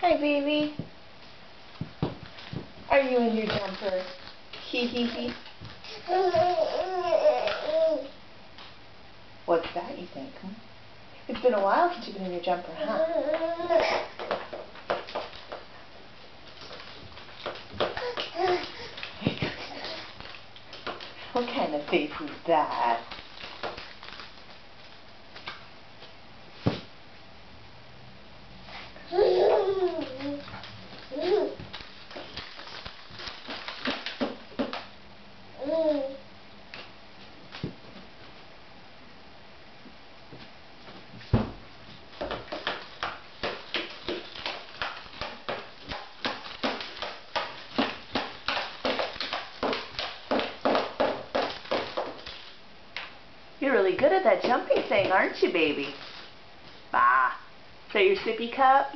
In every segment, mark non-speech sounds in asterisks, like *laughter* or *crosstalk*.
Hi, baby. Are you in your jumper? Hee hee hee. What's that, you think? Hmm? It's been a while since you've been in your jumper, huh? what kind of face is that? You're really good at that jumping thing, aren't you, baby? Bah. Is that your sippy cup?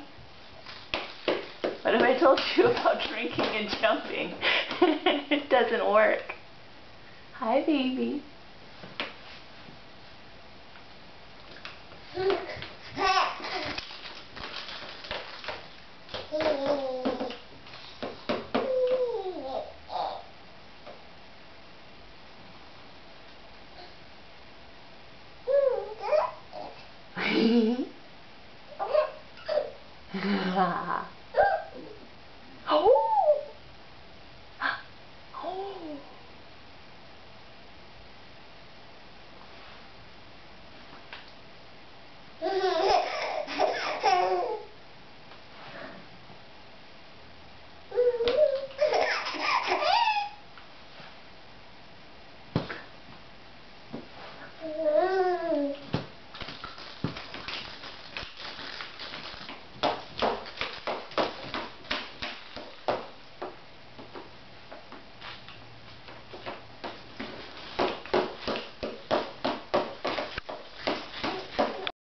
What have I told you *laughs* about drinking and jumping? *laughs* it doesn't work. Hi, baby. 哈，好。